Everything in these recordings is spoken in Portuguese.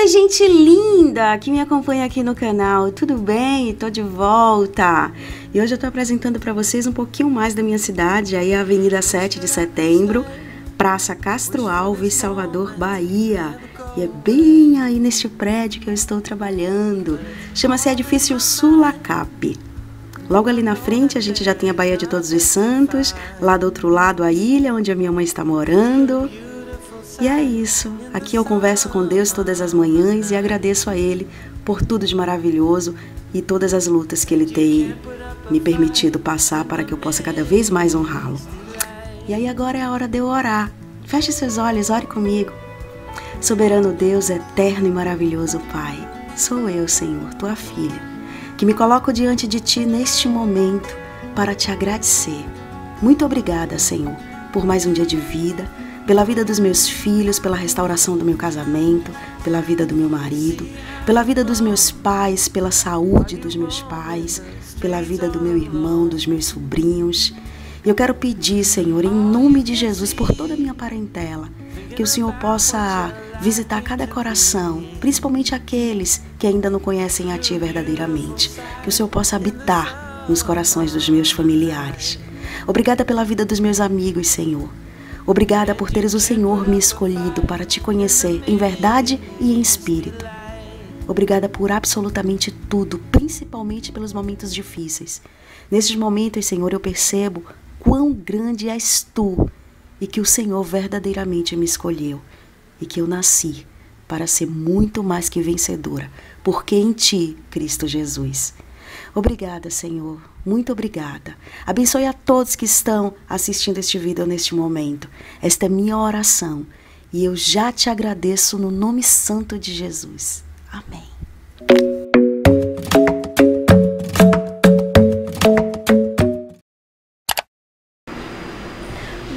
Oi, gente linda que me acompanha aqui no canal, tudo bem? Tô de volta! E hoje eu tô apresentando para vocês um pouquinho mais da minha cidade, aí a Avenida 7 de Setembro, Praça Castro Alves, Salvador, Bahia. E é bem aí neste prédio que eu estou trabalhando. Chama-se Edifício Sulacap. Logo ali na frente a gente já tem a Baía de Todos os Santos, lá do outro lado a ilha onde a minha mãe está morando. E é isso. Aqui eu converso com Deus todas as manhãs e agradeço a Ele por tudo de maravilhoso e todas as lutas que Ele tem me permitido passar para que eu possa cada vez mais honrá-lo. E aí agora é a hora de eu orar. Feche seus olhos, ore comigo. Soberano Deus, eterno e maravilhoso Pai, sou eu, Senhor, tua filha, que me coloco diante de ti neste momento para te agradecer. Muito obrigada, Senhor, por mais um dia de vida pela vida dos meus filhos, pela restauração do meu casamento, pela vida do meu marido, pela vida dos meus pais, pela saúde dos meus pais, pela vida do meu irmão, dos meus sobrinhos. Eu quero pedir, Senhor, em nome de Jesus, por toda a minha parentela, que o Senhor possa visitar cada coração, principalmente aqueles que ainda não conhecem a Ti verdadeiramente. Que o Senhor possa habitar nos corações dos meus familiares. Obrigada pela vida dos meus amigos, Senhor. Obrigada por teres o Senhor me escolhido para te conhecer em verdade e em espírito. Obrigada por absolutamente tudo, principalmente pelos momentos difíceis. Nesses momentos, Senhor, eu percebo quão grande és tu e que o Senhor verdadeiramente me escolheu e que eu nasci para ser muito mais que vencedora, porque em ti, Cristo Jesus. Obrigada, Senhor. Muito obrigada. Abençoe a todos que estão assistindo este vídeo neste momento. Esta é minha oração e eu já te agradeço no nome santo de Jesus. Amém.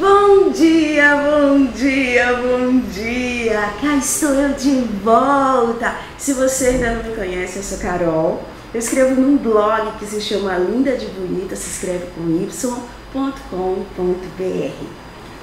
Bom dia, bom dia, bom dia. Cá estou eu de volta. Se você ainda não me conhece, eu sou Carol. Eu escrevo num blog que se chama Linda de Bonita, se escreve com y.com.br.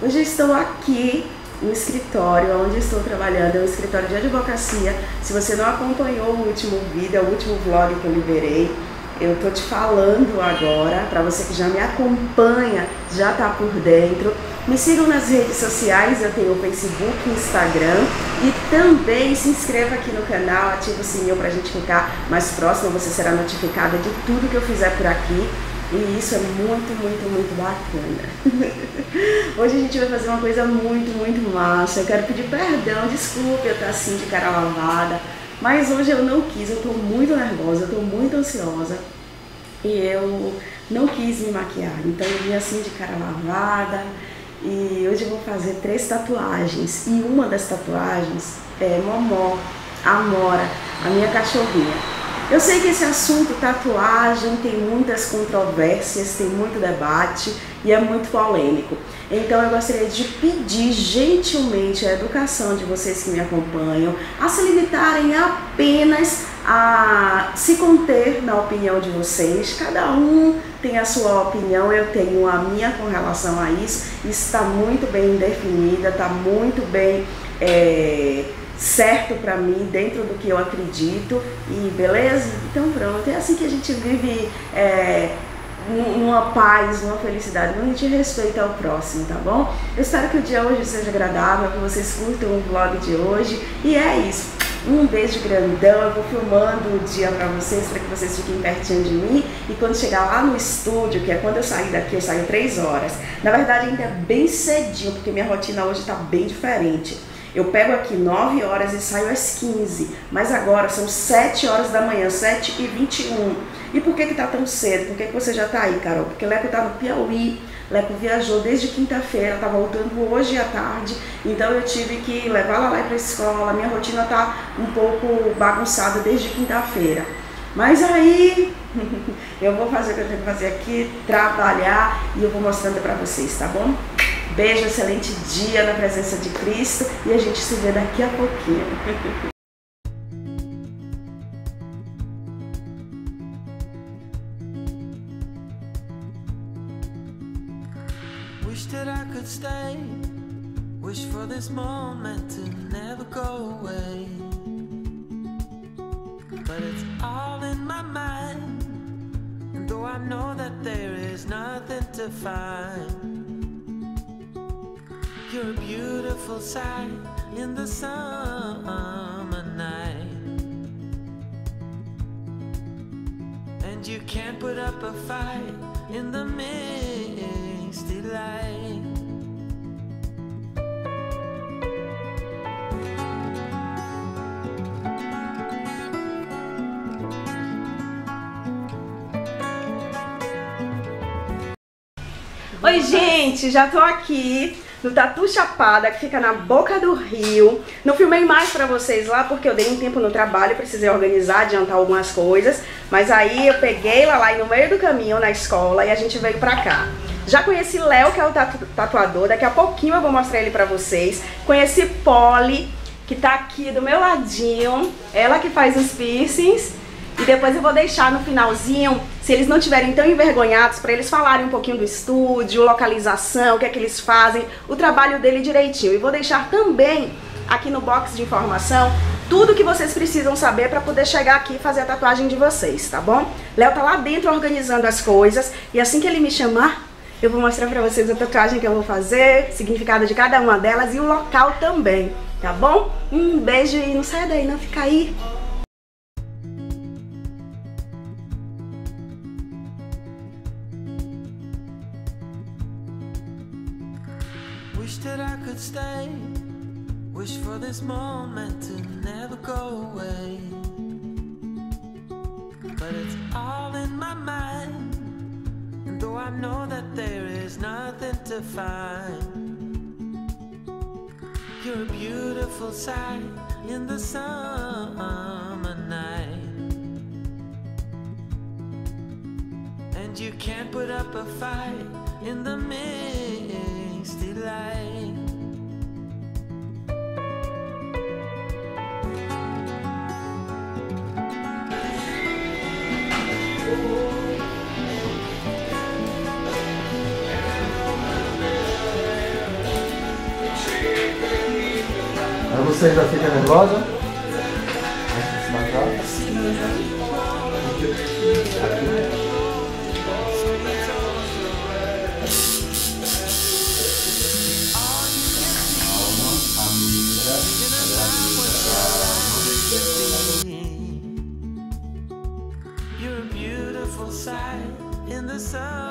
Hoje eu estou aqui no escritório onde estou trabalhando, é um escritório de advocacia. Se você não acompanhou o último vídeo, o último vlog que eu liberei, eu tô te falando agora, para você que já me acompanha, já tá por dentro. Me sigam nas redes sociais, eu tenho o Facebook, Instagram e também se inscreva aqui no canal, ative o sininho para a gente ficar mais próximo, você será notificada de tudo que eu fizer por aqui e isso é muito, muito, muito bacana. Hoje a gente vai fazer uma coisa muito, muito massa. Eu quero pedir perdão, desculpe eu estar assim de cara lavada, mas hoje eu não quis, eu estou muito nervosa, eu estou muito ansiosa e eu não quis me maquiar. Então eu vim assim de cara lavada e hoje eu vou fazer três tatuagens. E uma das tatuagens é Momó, Amora, a minha cachorrinha. Eu sei que esse assunto tatuagem tem muitas controvérsias, tem muito debate e é muito polêmico. Então eu gostaria de pedir gentilmente a educação de vocês que me acompanham a se limitarem apenas a se conter na opinião de vocês. Cada um tem a sua opinião, eu tenho a minha com relação a isso. Está muito bem definida, está muito bem. É, certo para mim, dentro do que eu acredito, e beleza? Então pronto, é assim que a gente vive é, numa paz, numa felicidade, a gente respeita ao próximo, tá bom? Eu espero que o dia hoje seja agradável, que vocês curtam o vlog de hoje, e é isso. Um beijo grandão, eu vou filmando o dia para vocês, para que vocês fiquem pertinho de mim. E quando chegar lá no estúdio, que é quando eu sair daqui, eu saio três horas. Na verdade, ainda é bem cedinho, porque minha rotina hoje está bem diferente. Eu pego aqui 9 horas e saio às 15, mas agora são 7 horas da manhã, 7 e 21. E por que que tá tão cedo? Por que, que você já tá aí, Carol? Porque Leco tá no Piauí, Leco viajou desde quinta-feira, tá voltando hoje à tarde, então eu tive que levar ela lá para a escola, minha rotina tá um pouco bagunçada desde quinta-feira. Mas aí eu vou fazer o que eu tenho que fazer aqui, trabalhar e eu vou mostrando para vocês, tá bom? Beijo, excelente dia na presença de Cristo e a gente se vê daqui a pouquinho. stay. Wish for this moment to never go away. But it's all in my mind. And though I know that there is nothing to find, you're a beautiful sight in the summer night. And you can't put up a fight in the mist. Oi, gente, já tô aqui no Tatu Chapada, que fica na boca do rio. Não filmei mais pra vocês lá porque eu dei um tempo no trabalho, precisei organizar, adiantar algumas coisas. Mas aí eu peguei lá, lá no meio do caminho, na escola, e a gente veio pra cá. Já conheci Léo, que é o tatu tatuador, daqui a pouquinho eu vou mostrar ele pra vocês. Conheci Polly, que tá aqui do meu ladinho, ela que faz os piercings. E depois eu vou deixar no finalzinho, se eles não estiverem tão envergonhados, para eles falarem um pouquinho do estúdio, localização, o que é que eles fazem, o trabalho dele direitinho. E vou deixar também aqui no box de informação tudo que vocês precisam saber para poder chegar aqui e fazer a tatuagem de vocês, tá bom? Léo tá lá dentro organizando as coisas e assim que ele me chamar, eu vou mostrar para vocês a tatuagem que eu vou fazer, significado de cada uma delas e o local também, tá bom? Um beijo e não saia daí, não fica aí. This moment to never go away. But it's all in my mind. And though I know that there is nothing to find, you're a beautiful sight in the summer night. And you can't put up a fight in the misty light. Você ainda fica nervosa? You're a beautiful sight in the summer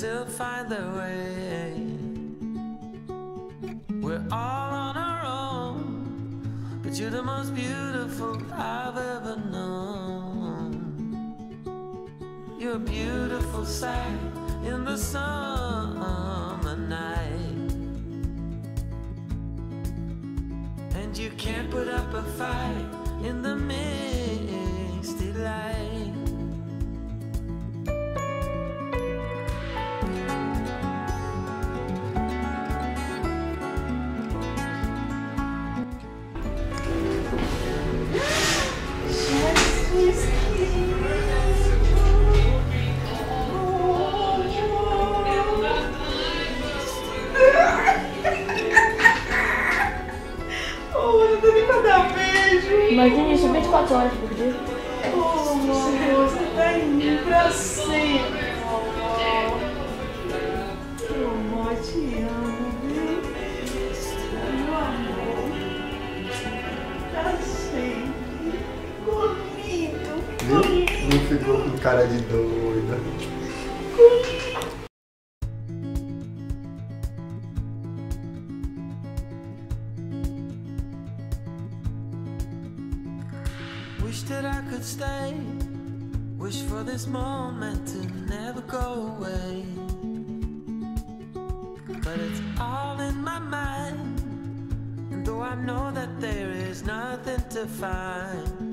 Brazil find their way. We're all on our own, but you're the most beautiful I've ever known. You're a beautiful sight in the summer night. And you can't put up a fight in the misty light. Ficou com cara de doida. Wish that I could stay. Wish for this moment to never go away. But it's all in my mind. And though I know that there is nothing to find,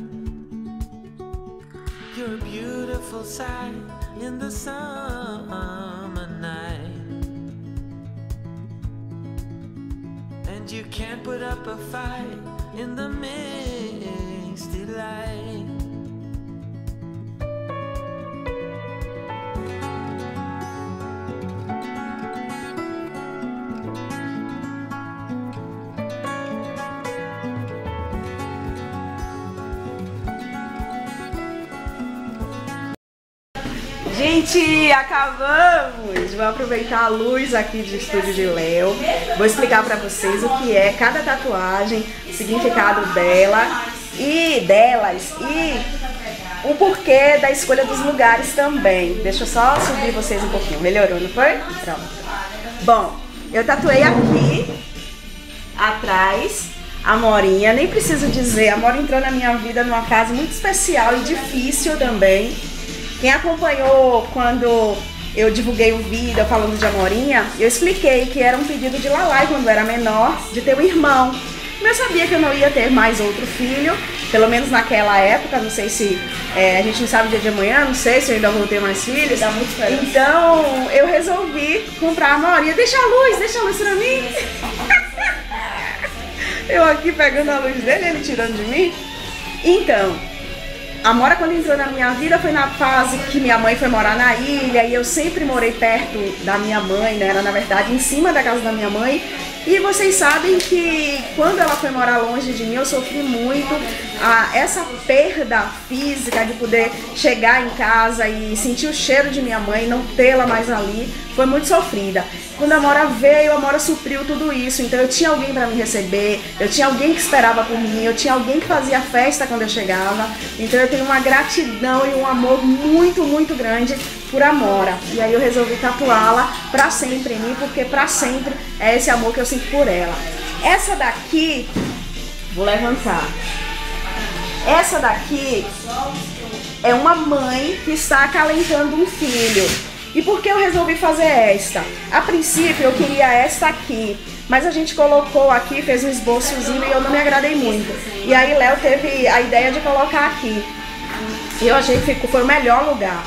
You're beautiful sight in the summer night. And you can't put up a fight in the misty Gente, acabamos! Vou aproveitar a luz aqui do estúdio de Léo. Vou explicar pra vocês o que é cada tatuagem, o significado dela e delas e o porquê da escolha dos lugares também. Deixa eu só subir vocês um pouquinho. Melhorou, não foi? Pronto. Bom, eu tatuei aqui atrás a Morinha. Nem preciso dizer, a Mora entrou na minha vida numa fase muito especial e difícil também. Quem acompanhou quando eu divulguei o vídeo falando de Amorinha, eu expliquei que era um pedido de Lalai quando eu era menor, de ter um irmão. Mas eu sabia que eu não ia ter mais outro filho, pelo menos naquela época, não sei se é, a gente não sabe o dia de amanhã, não sei se eu ainda vou ter mais filhos. Dá muito. Então eu resolvi comprar a Amorinha. Deixa a luz, deixa a luz pra mim. eu aqui pegando a luz dele, ele tirando de mim. Então, a Mora, quando entrou na minha vida, foi na fase que minha mãe foi morar na ilha e eu sempre morei perto da minha mãe, né? Era, na verdade, em cima da casa da minha mãe. E vocês sabem que quando ela foi morar longe de mim, eu sofri muito essa perda física de poder chegar em casa e sentir o cheiro de minha mãe, não tê-la mais ali, foi muito sofrida. Quando a Mora veio, a Mora supriu tudo isso. Então eu tinha alguém para me receber, eu tinha alguém que esperava por mim, eu tinha alguém que fazia festa quando eu chegava. Então eu tenho uma gratidão e um amor muito, muito grande por Amora. E aí eu resolvi tatuá-la pra sempre em mim, porque pra sempre é esse amor que eu sinto por ela. Essa daqui, vou levantar. Essa daqui é uma mãe que está acalentando um filho. E por que eu resolvi fazer esta? A princípio eu queria esta aqui, mas a gente colocou aqui, fez um esboçozinho e eu não me agradei muito. E aí Léo teve a ideia de colocar aqui. E eu achei que foi o melhor lugar.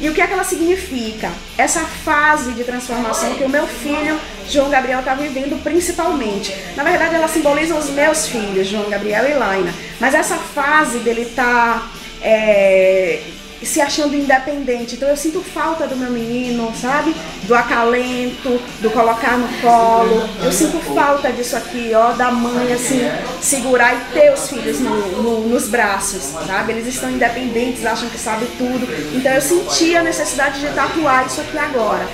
E o que é que ela significa? Essa fase de transformação que o meu filho, João Gabriel, está vivendo principalmente. Na verdade, ela simboliza os meus filhos, João Gabriel e Laina. Mas essa fase dele tá é, se achando independente. Então eu sinto falta do meu menino, sabe? Do acalento, do colocar no colo. Eu sinto falta disso aqui, ó, da mãe, assim, segurar e ter os filhos no- no- nos braços, sabe? Eles estão independentes, acham que sabem tudo. Então eu senti a necessidade de tatuar isso aqui agora.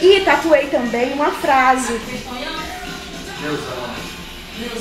E tatuei também uma frase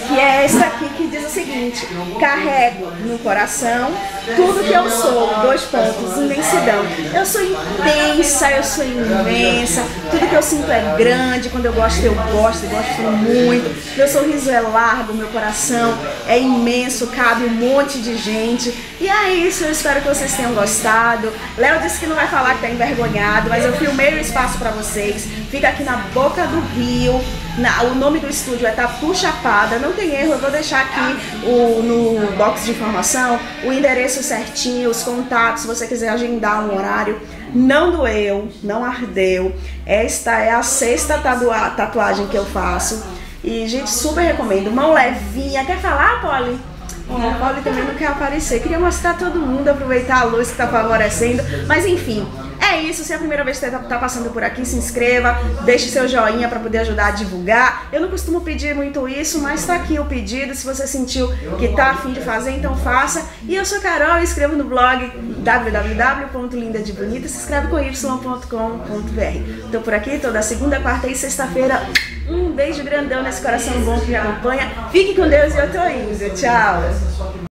que é essa aqui que diz o seguinte: carrego no coração tudo que eu sou, dois pontos, imensidão. Eu sou intensa, eu sou imensa, tudo que eu sinto é grande, quando eu gosto, eu gosto, eu gosto muito. Meu sorriso é largo, meu coração é imenso, cabe um monte de gente. E é isso, eu espero que vocês tenham gostado. Léo disse que não vai falar que tá envergonhado, mas eu filmei o espaço para vocês. Fica aqui na boca do rio. Na- o nome do estúdio é Tatu Chapada, não tem erro, eu vou deixar aqui o, no box de informação o endereço certinho, os contatos, se você quiser agendar um horário. Não doeu, não ardeu. Esta é a sexta tatua- tatuagem que eu faço. E, gente, super recomendo. Mão levinha. Quer falar, Polly? A Polly também não quer aparecer. Queria mostrar todo mundo, aproveitar a luz que tá favorecendo. Mas enfim, é isso. Se é a primeira vez que você tá, tá passando por aqui, se inscreva, deixe seu joinha para poder ajudar a divulgar. Eu não costumo pedir muito isso, mas tá aqui o pedido. Se você sentiu que tá afim de fazer, então faça. E eu sou Carol e escrevo no blog www.lindadebonita. Se inscreve com y.com.br. Tô por aqui toda segunda, quarta e sexta-feira. Um beijo grandão nesse coração bom que me acompanha. Fique com Deus e eu tô indo. Tchau.